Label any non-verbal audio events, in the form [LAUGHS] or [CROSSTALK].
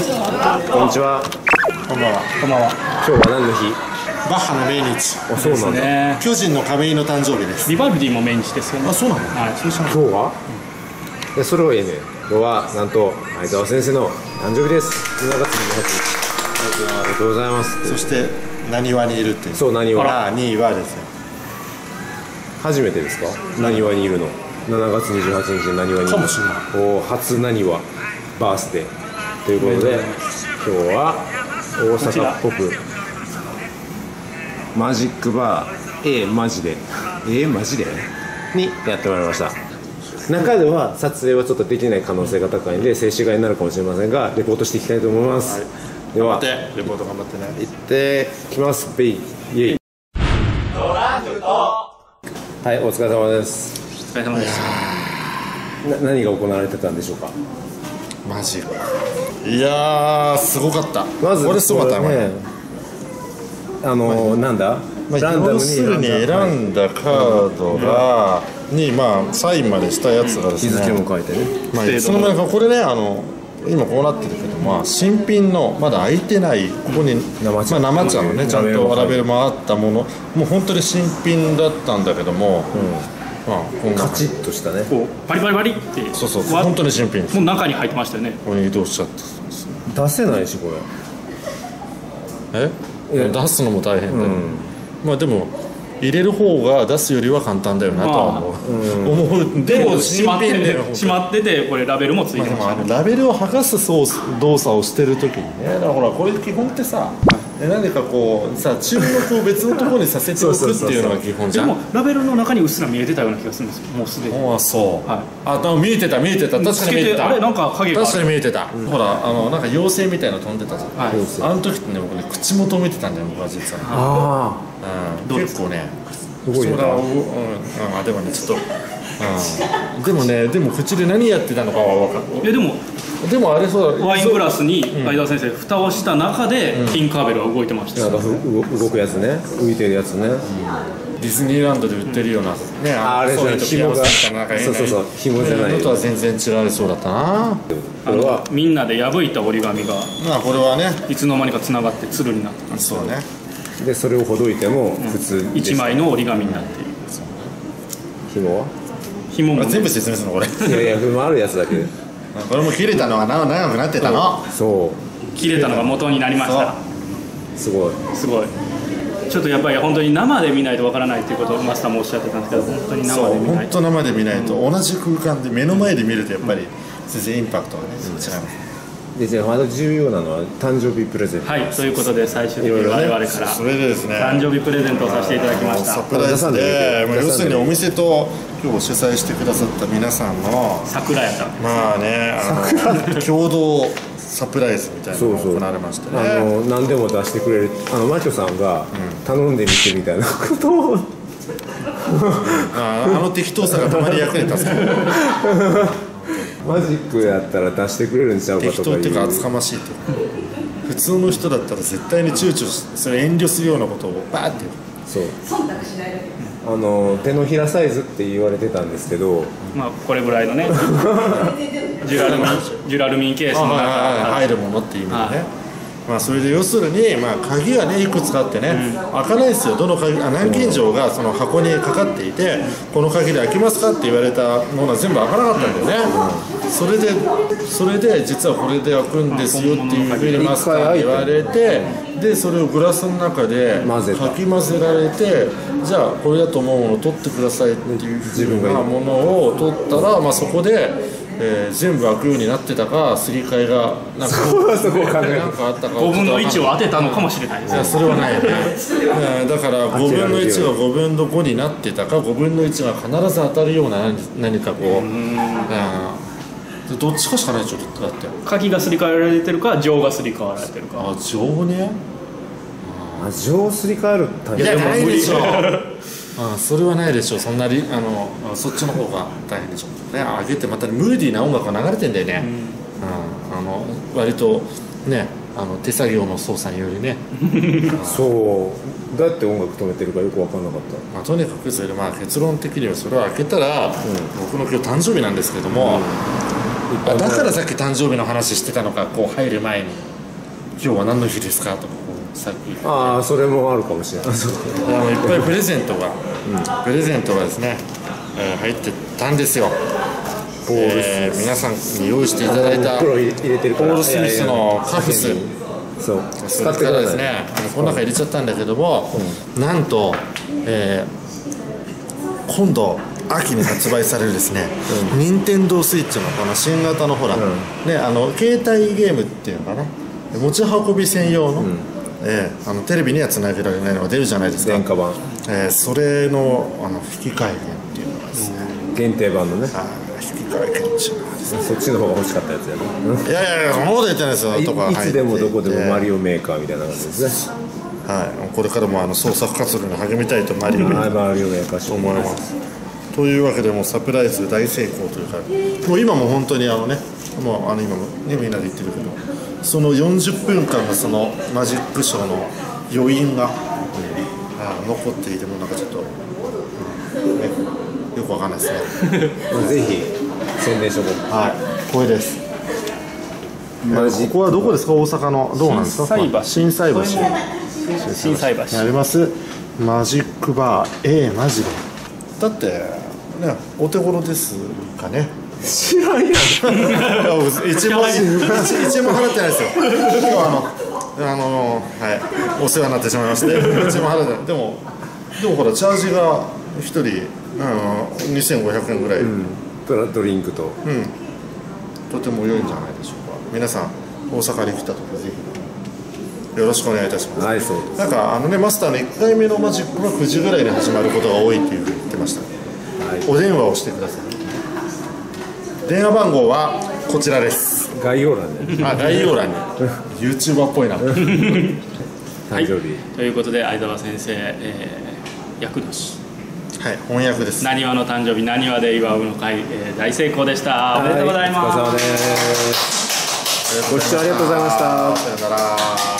こんにちは。こんばんは。こんばんは。今日は何の日？バッハの命日。あそうなんだ、ね。巨人の亀井の誕生日です。ビバルディも命日ですよね。あそうなの？はい。そうしたの。今日は、でそれをええね。今日はなんと相沢先生の誕生日です。7月28日。ありがとうございます。そしてなにわにいるっていう。そう何はあら2位はですよ。初めてですか？何はにいるの？7月28日に何はにいるかもしれない。お初何はバースデーということで今日は大阪っぽくマジックバー A マジで A マジで？にやってまいりました。中では撮影はちょっとできない可能性が高いんで静止画になるかもしれませんがレポートしていきたいと思います、ではでレポート頑張ってね。行ってきますベイ。イエイ。はいお疲れ様です。お疲れ様でした。な何が行われてたんでしょうか？マジいやーすごかった。まずこれすごかったねあのなんだ、まあ、ランダムに要するに選んだカードが、にまあサインまでしたやつがですね日付も書いてね。まあ、その前これねあの今こうなってるけど、まあ、新品のまだ開いてないここに生茶。まあ、生茶のねちゃんとラベルもあったもの。もう本当に新品だったんだけども、まあこん。なカチッとしたね。こうバリバリバリって。そうそうわ本当に新品です。もう中に入ってましたよね。ここに移動しちゃった？出せないしこえ？いや出すのも大変だよ、うん。まあでも入れる方が出すよりは簡単だよなとは思う、思う。でも閉まってて新品だよ。閉まっててこれラベルもついてました。まあ、ラベルを剥がすそう動作をしてる時にね。だからほらこれ基本ってさえ何かこうさ注目を別のところにさせておくっていうのが基本じゃん？でもラベルの中にうっすら見えてたような気がするんですよもうすでに。ああそう、はい。あでも見えてた見えてた。確かに見えてた。あれなんか影が確かに見えてた、ほらあのなんか妖精みたいなの飛んでたじゃん、はい。あの時ってね僕ね口元を見てたんだよ僕は実は、あうん、どうです結構ねすごいね。口元はうん、うん、あでもねちょっと、うん、でもねでも口で何やってたのかは分かる。いやでもでもあれそうワイングラスに相田先生蓋をした中でティンカーベルは動いてました。よあなんかふ動動くやつね。浮いてるやつね、ディズニーランドで売ってるような、ねああれそういう時紐が。みたいななんか変なそうそうそう。紐じゃないのとは全然違いそうだったな。あこれはのみんなで破いた折り紙がまあこれはね。いつの間にかつながって鶴になってた。そうねでそれをほどいても普通で1枚の折り紙になっている紐は？紐もあ全部説明するのこれ。いやいやこれもあるやつだけ。でこれも切れたのはな長くなってたの。そ切れたのが元になりました。う。すごい。すごい。ちょっとやっぱり本当に生で見ないとわからないっていうことをマスターもおっしゃってたんですけど本当に生で見ない。と本当生で見ないと同じ空間で目の前で見るとやっぱり全然インパクトがね違いますでじゃあまだ重要なのは誕生日プレゼント。はいということで最終的にいろいろね。我々からそれでですね。誕生日プレゼントをさせていただきました。サプライズで、まあ、要するにお店と今日主催してくださった皆さんの桜やった。まあねあの共同サプライズみたいなのが行われましてね。あの何でも出してくれる。あのマキョさんが頼んでみてみたいなことを、ああの適当さがたまに役に立つ [LAUGHS] マジックやったら出してくれるんちゃうか適当っていう。とか厚かましいっていうか普通の人だったら絶対に躊躇しそれ遠慮するようなことをバーって。そう。あの手のひらサイズって言われてたんですけど。まあこれぐらいのね。ジュラルミンジュラルミンケースの中入るものっていう意味でね、はいまあ、それで要するに、まあ、鍵がねいくつかあってね、開かないですよ。どの鍵あ南京錠がその箱にかかっていてこの鍵で開きますかって言われたものは全部開かなかったんだよね、それでそれで実はこれで開くんですよっていうふうにマスターに言われてでそれをグラスの中でかき混ぜられてじゃあこれだと思うものを取ってくださいっていうふうなものを取ったら、まあ、そこで。えー全部開くようになってたかすり替えがなんかそこなんかあったか5分の1を当てたのかもしれないです。いやそれはないよね。うんだから5分の1が5分の5になってたか5分の1が必ず当たるような何何かこううどっちかしかないでしょだって。鍵がすり替えられてるか錠がすり替えられてるか。あ情ね。あ情をすり替える大いや変ないでしょ。あそれはないでしょ。そんなりあのあそっちの方が大変でしょね上げてまたムーディーな音楽が流れてんだよね、うん、あの割とねあの手作業の操作によりね、[LAUGHS] そう。だって音楽止めてるからよく分かんなかった。まあ、とにかくそれでまあ結論的にはそれを開けたら、僕の今日誕生日なんですけども、ぱいだからさっき誕生日の話してたのかこう入る前に「今日は何の日ですか?」とかさっき。ああそれもあるかもしれない。[LAUGHS] いっぱいプレゼントが、プレゼントがですね、えー入ってたんですよえー皆さんに用意していただいたポールスミスのカフス。そう。使ってからですね。この中入れちゃったんだけども、なんと、えー今度秋に発売されるですね、任天堂スイッチのこの新型のほら、ね、あの携帯ゲームっていうのかな？持ち運び専用の,、えーあのテレビにはつなげられないのが出るじゃないですか、廉価版。えーそれのあの引き換え券っていうのがですね、限定版のね引き換え券って。いうのがですねそっちの方が欲しかったやつやね。いやいやいやそんなこと言ってないですよ。とかいいつでもどこでもマリオオメーカーみたいな感じですね。はい。これからもあの創作活動に励みたいとマリオメーカー思います。というわけでもうサプライズ大成功というかもう今も本当にあのねもうあの今もねみんなで言ってるけどその40分間のそのマジックショーの余韻が、あ残っていてもなんかちょっと、ね、よくわかんないですね。[LAUGHS] ぜひ宣伝しとこう。はい。これです。マジここはどこですか？大阪の。どうなんですか？心斎橋。心斎橋。ります。マジックバー。A マジで。だってねお手頃ですかね。知らんやん。一も一一一も払ってないですよ。今日はあのあのはい。お世話になってしまいまして。一も払ってない。でもでもほらチャージが一人うん2500円ぐらい、ドラドリンクと。とても良いんじゃないでしょうか。皆さん大阪に来た時ぜひ。よろしくお願いいたします。はいそうです。なんかあのねマスターの1回目のマジックは9時ぐらいに始まることが多いっていうふうに言ってました、お電話をしてください。電話番号はこちらです。概要欄であ概要欄に。[LAUGHS] YouTuber っぽいな。誕生日。ということで相沢先生、えー、役年はい翻訳です。なにわの誕生日なにわで祝うの会、えー大成功でした。おめでとうございます、お疲れ様です。ご視聴ありがとうございました